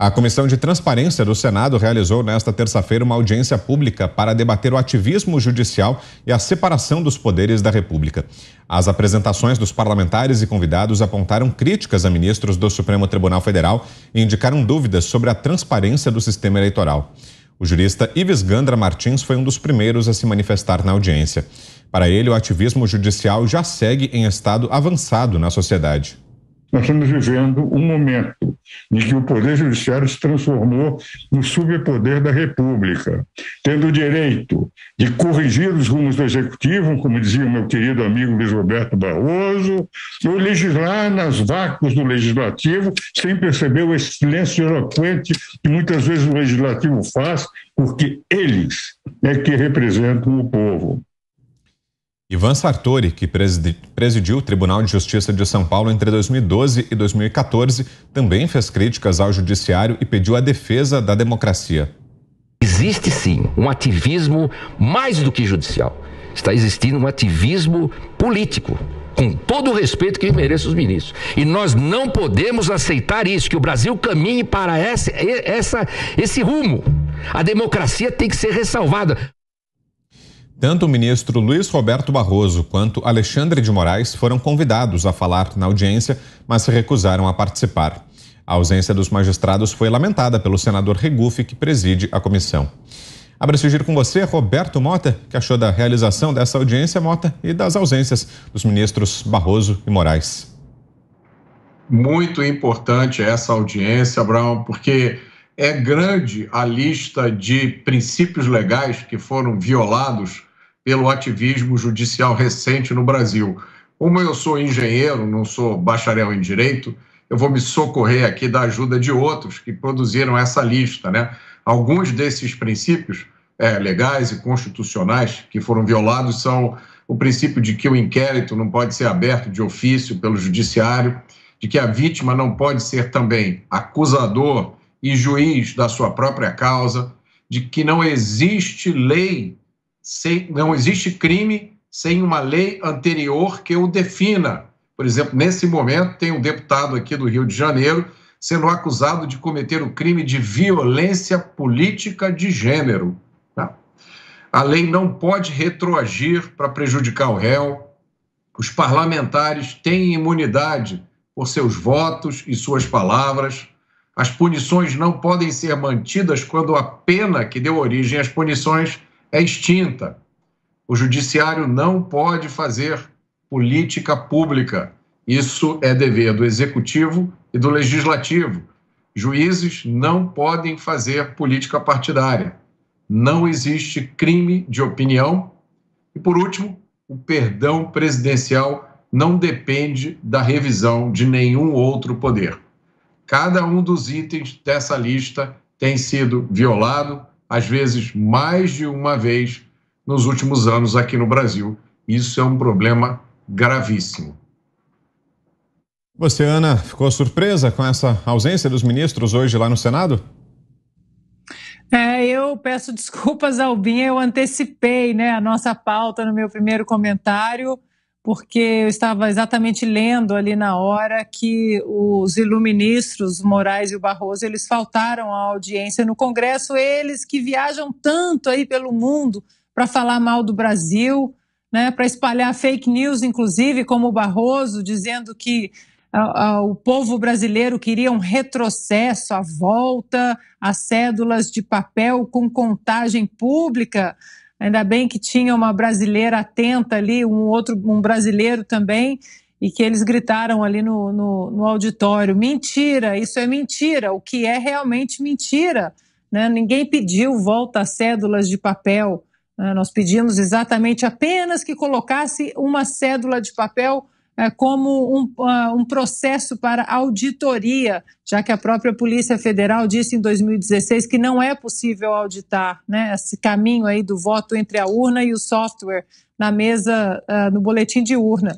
A Comissão de Transparência do Senado realizou nesta terça-feira uma audiência pública para debater o ativismo judicial e a separação dos poderes da República. As apresentações dos parlamentares e convidados apontaram críticas a ministros do Supremo Tribunal Federal e indicaram dúvidas sobre a transparência do sistema eleitoral. O jurista Ives Gandra Martins foi um dos primeiros a se manifestar na audiência. Para ele, o ativismo judicial já segue em estado avançado na sociedade. Nós estamos vivendo um momento em que o Poder Judiciário se transformou no superpoder da República, tendo o direito de corrigir os rumos do Executivo, como dizia o meu querido amigo Luiz Roberto Barroso, ou legislar nas vácuos do Legislativo, sem perceber o silêncio eloquente que muitas vezes o Legislativo faz, porque eles é que representam o povo. Ivan Sartori, que presidiu o Tribunal de Justiça de São Paulo entre 2012 e 2014, também fez críticas ao judiciário e pediu a defesa da democracia. Existe sim um ativismo mais do que judicial. Está existindo um ativismo político, com todo o respeito que merecem os ministros. E nós não podemos aceitar isso, que o Brasil caminhe para essa, essa, esse rumo. A democracia tem que ser ressalvada. Tanto o ministro Luiz Roberto Barroso quanto Alexandre de Moraes foram convidados a falar na audiência, mas se recusaram a participar. A ausência dos magistrados foi lamentada pelo senador Regufe, que preside a comissão. Abra esse giro com você, Roberto Mota, que achou da realização dessa audiência, Mota, e das ausências dos ministros Barroso e Moraes. Muito importante essa audiência, Abraão, porque é grande a lista de princípios legais que foram violados pelo ativismo judicial recente no Brasil. Como eu sou engenheiro, não sou bacharel em direito, eu vou me socorrer aqui da ajuda de outros que produziram essa lista, né? Alguns desses princípios é, legais e constitucionais que foram violados são o princípio de que o inquérito não pode ser aberto de ofício pelo judiciário, de que a vítima não pode ser também acusador e juiz da sua própria causa, de que não existe lei sem, não existe crime sem uma lei anterior que o defina. Por exemplo, nesse momento, tem um deputado aqui do Rio de Janeiro sendo acusado de cometer o crime de violência política de gênero. Tá? A lei não pode retroagir para prejudicar o réu. Os parlamentares têm imunidade por seus votos e suas palavras. As punições não podem ser mantidas quando a pena que deu origem às punições é extinta. O judiciário não pode fazer política pública. Isso é dever do executivo e do legislativo. Juízes não podem fazer política partidária. Não existe crime de opinião. E, por último, o perdão presidencial não depende da revisão de nenhum outro poder. Cada um dos itens dessa lista tem sido violado às vezes mais de uma vez nos últimos anos aqui no Brasil. Isso é um problema gravíssimo. Você, Ana, ficou surpresa com essa ausência dos ministros hoje lá no Senado? É, eu peço desculpas, Albinha, eu antecipei né, a nossa pauta no meu primeiro comentário porque eu estava exatamente lendo ali na hora que os iluministros, Moraes e o Barroso, eles faltaram à audiência no Congresso, eles que viajam tanto aí pelo mundo para falar mal do Brasil, né, para espalhar fake news, inclusive, como o Barroso, dizendo que o povo brasileiro queria um retrocesso, a volta às cédulas de papel com contagem pública. Ainda bem que tinha uma brasileira atenta ali, um outro, um brasileiro também, e que eles gritaram ali no, no, no auditório: mentira, isso é mentira, o que é realmente mentira. Né? Ninguém pediu volta às cédulas de papel. Né? Nós pedimos exatamente apenas que colocasse uma cédula de papel como um, uh, um processo para auditoria, já que a própria Polícia Federal disse em 2016 que não é possível auditar né, esse caminho aí do voto entre a urna e o software na mesa, uh, no boletim de urna.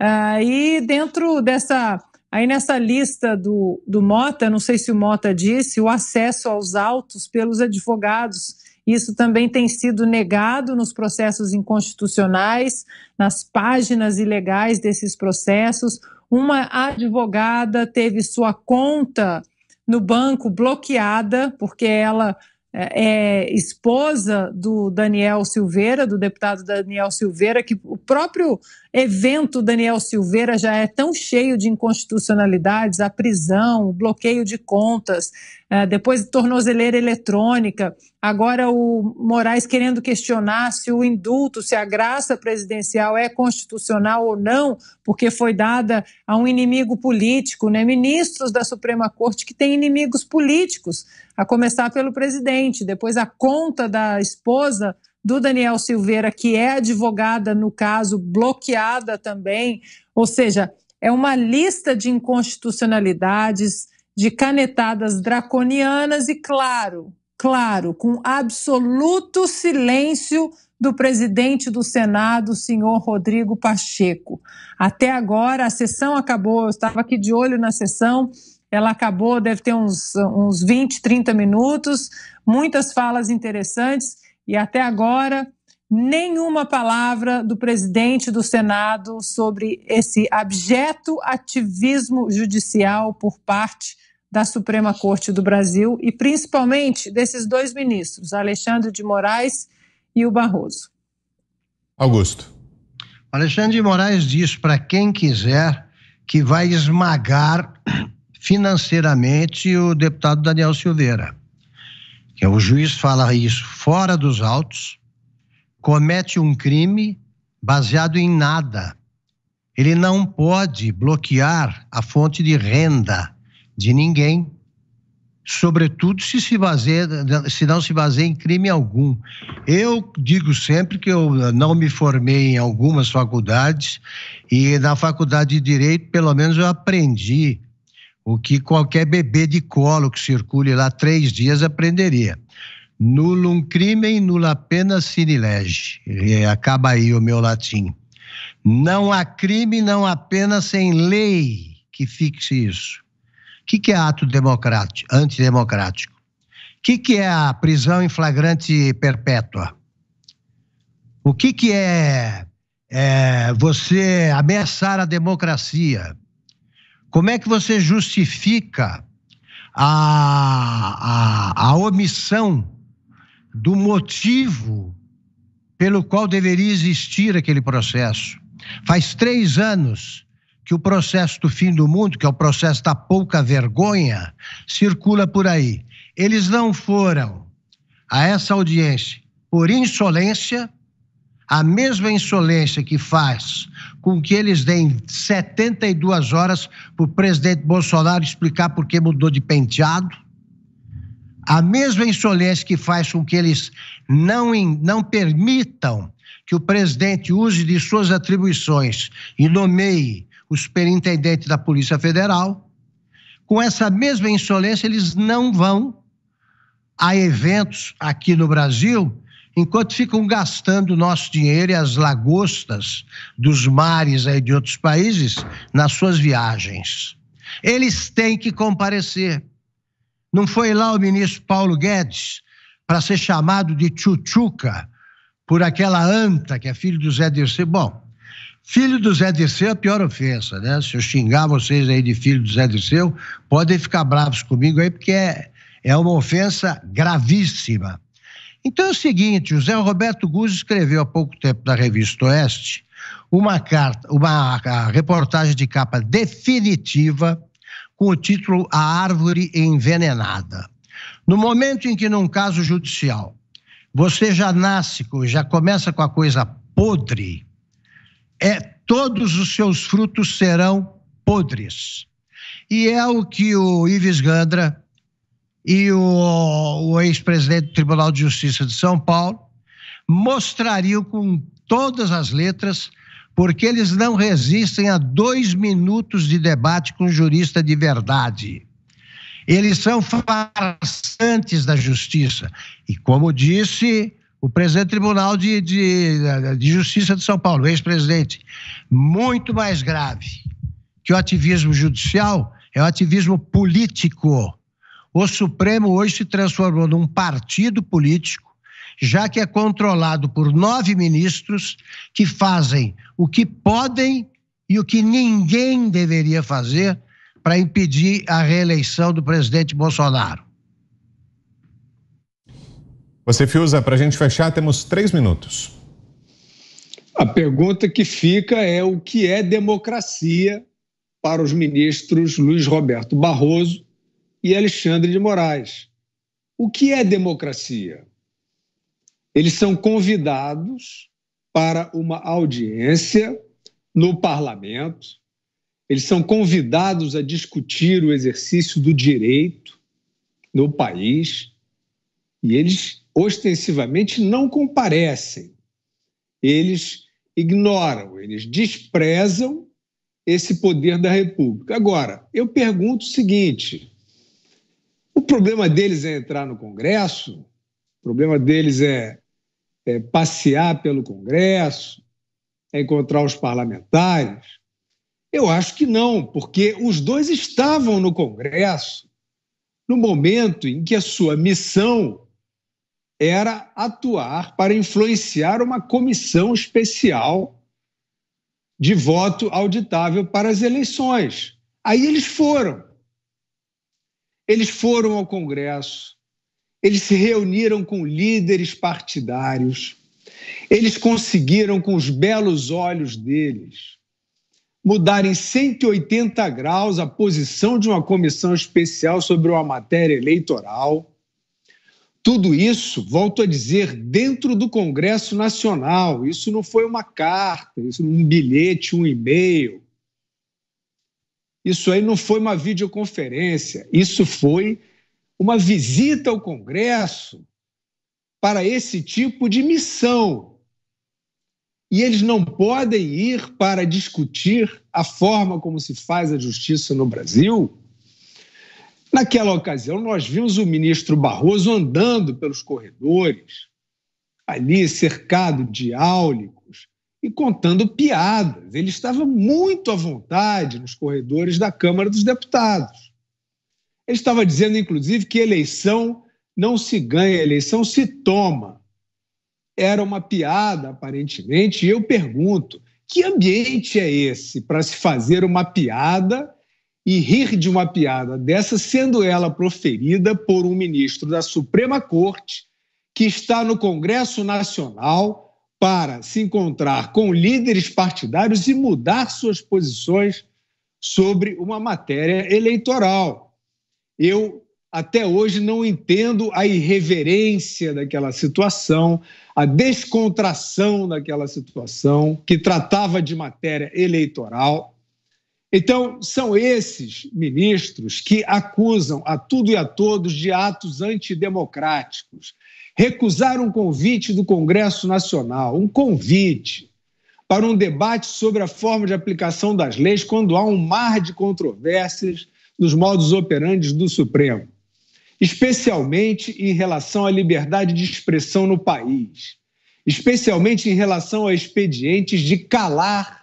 Uh, e dentro dessa, aí nessa lista do, do Mota, não sei se o Mota disse, o acesso aos autos pelos advogados isso também tem sido negado nos processos inconstitucionais, nas páginas ilegais desses processos. Uma advogada teve sua conta no banco bloqueada, porque ela é, é, esposa do Daniel Silveira, do deputado Daniel Silveira, que o próprio evento Daniel Silveira já é tão cheio de inconstitucionalidades, a prisão, o bloqueio de contas, depois tornozeleira eletrônica, agora o Moraes querendo questionar se o indulto, se a graça presidencial é constitucional ou não, porque foi dada a um inimigo político, né? Ministros da Suprema Corte que têm inimigos políticos, a começar pelo presidente, depois a conta da esposa do Daniel Silveira, que é advogada no caso, bloqueada também. Ou seja, é uma lista de inconstitucionalidades, de canetadas draconianas e, claro, claro, com absoluto silêncio do presidente do Senado, senhor Rodrigo Pacheco. Até agora, a sessão acabou, eu estava aqui de olho na sessão, ela acabou, deve ter uns, uns 20, 30 minutos, muitas falas interessantes. E até agora nenhuma palavra do presidente do Senado sobre esse abjeto ativismo judicial por parte da Suprema Corte do Brasil e principalmente desses dois ministros, Alexandre de Moraes e o Barroso. Augusto. Alexandre de Moraes diz para quem quiser que vai esmagar financeiramente o deputado Daniel Silveira que o juiz fala isso fora dos autos, comete um crime baseado em nada. Ele não pode bloquear a fonte de renda de ninguém, sobretudo se se baseia, se não se baseia em crime algum. Eu digo sempre que eu não me formei em algumas faculdades e na faculdade de direito, pelo menos eu aprendi o que qualquer bebê de colo que circule lá três dias aprenderia. Nullum crimen, nulla pena sine lege. Acaba aí o meu latim. Não há crime, não há pena sem lei que fixe isso. Que, que é ato democrático, antidemocrático? O que, que é a prisão em flagrante perpétua? O que, que é, é você ameaçar a democracia? Como é que você justifica a, a, a omissão do motivo pelo qual deveria existir aquele processo? Faz três anos que o processo do fim do mundo, que é o processo da pouca vergonha, circula por aí. Eles não foram a essa audiência por insolência, a mesma insolência que faz com que eles deem 72 horas para o presidente Bolsonaro explicar por que mudou de penteado. A mesma insolência que faz com que eles não, não permitam que o presidente use de suas atribuições e nomeie o superintendente da Polícia Federal. Com essa mesma insolência, eles não vão a eventos aqui no Brasil enquanto ficam gastando nosso dinheiro e as lagostas dos mares aí de outros países nas suas viagens. Eles têm que comparecer. Não foi lá o ministro Paulo Guedes para ser chamado de tchutchuca por aquela anta que é filho do Zé Dirceu? Bom, filho do Zé Dirceu é a pior ofensa, né? Se eu xingar vocês aí de filho do Zé Dirceu, podem ficar bravos comigo aí, porque é, é uma ofensa gravíssima. Então é o seguinte, o Zé Roberto Guzzi escreveu há pouco tempo na revista Oeste uma carta, uma reportagem de capa definitiva com o título A Árvore Envenenada. No momento em que num caso judicial você já nasce, já começa com a coisa podre, é todos os seus frutos serão podres. E é o que o Ives Gandra e o, o ex-presidente do Tribunal de Justiça de São Paulo mostrariam com todas as letras porque eles não resistem a dois minutos de debate com um jurista de verdade. Eles são farsantes da justiça. E como disse o presidente do Tribunal de, de, de Justiça de São Paulo, ex-presidente, muito mais grave que o ativismo judicial é o ativismo político o Supremo hoje se transformou num partido político, já que é controlado por nove ministros que fazem o que podem e o que ninguém deveria fazer para impedir a reeleição do presidente Bolsonaro? Você, Fiuza, para a gente fechar, temos três minutos. A pergunta que fica é o que é democracia para os ministros Luiz Roberto Barroso e Alexandre de Moraes. O que é democracia? Eles são convidados para uma audiência no parlamento, eles são convidados a discutir o exercício do direito no país e eles ostensivamente não comparecem. Eles ignoram, eles desprezam esse poder da República. Agora, eu pergunto o seguinte: o problema deles é entrar no Congresso? O problema deles é, é passear pelo Congresso? É encontrar os parlamentares? Eu acho que não, porque os dois estavam no Congresso no momento em que a sua missão era atuar para influenciar uma comissão especial de voto auditável para as eleições. Aí eles foram. Eles foram ao Congresso, eles se reuniram com líderes partidários, eles conseguiram, com os belos olhos deles, mudar em 180 graus a posição de uma comissão especial sobre uma matéria eleitoral. Tudo isso, volto a dizer, dentro do Congresso Nacional. Isso não foi uma carta, isso não um bilhete, um e-mail. Isso aí não foi uma videoconferência, isso foi uma visita ao Congresso para esse tipo de missão. E eles não podem ir para discutir a forma como se faz a justiça no Brasil. Naquela ocasião, nós vimos o ministro Barroso andando pelos corredores, ali cercado de áulicos, e contando piadas. Ele estava muito à vontade nos corredores da Câmara dos Deputados. Ele estava dizendo, inclusive, que eleição não se ganha, eleição se toma. Era uma piada, aparentemente, e eu pergunto: que ambiente é esse para se fazer uma piada e rir de uma piada dessa, sendo ela proferida por um ministro da Suprema Corte que está no Congresso Nacional? para se encontrar com líderes partidários e mudar suas posições sobre uma matéria eleitoral. Eu até hoje não entendo a irreverência daquela situação, a descontração daquela situação que tratava de matéria eleitoral. Então, são esses ministros que acusam a tudo e a todos de atos antidemocráticos, recusar um convite do Congresso Nacional, um convite para um debate sobre a forma de aplicação das leis quando há um mar de controvérsias nos modos operantes do Supremo, especialmente em relação à liberdade de expressão no país, especialmente em relação a expedientes de calar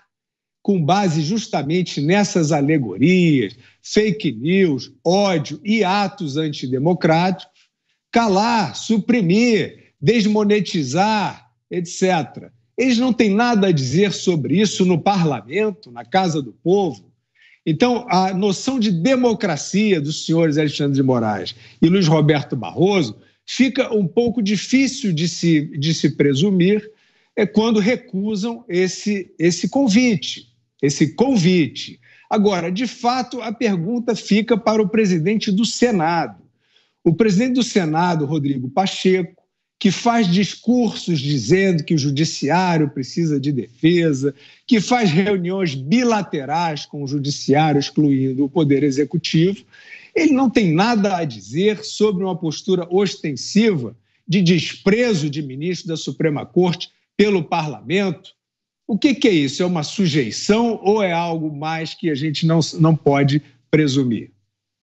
com base justamente nessas alegorias, fake news, ódio e atos antidemocráticos, calar, suprimir, desmonetizar, etc. Eles não têm nada a dizer sobre isso no parlamento, na Casa do Povo. Então, a noção de democracia dos senhores Alexandre de Moraes e Luiz Roberto Barroso fica um pouco difícil de se, de se presumir é quando recusam esse, esse convite, esse convite. Agora, de fato, a pergunta fica para o presidente do Senado. O presidente do Senado, Rodrigo Pacheco, que faz discursos dizendo que o judiciário precisa de defesa, que faz reuniões bilaterais com o judiciário, excluindo o poder executivo, ele não tem nada a dizer sobre uma postura ostensiva de desprezo de ministro da Suprema Corte pelo parlamento. O que, que é isso? É uma sujeição ou é algo mais que a gente não, não pode presumir?